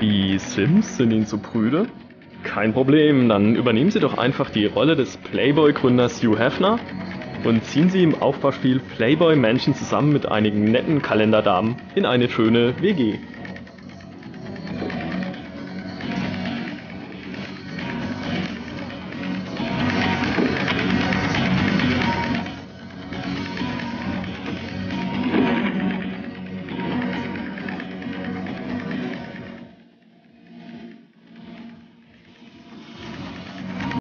die Sims sind Ihnen so prüde? Kein Problem, dann übernehmen Sie doch einfach die Rolle des Playboy-Gründers Hugh Hefner und ziehen Sie im Aufbauspiel Playboy Mansion zusammen mit einigen netten Kalenderdamen in eine schöne WG.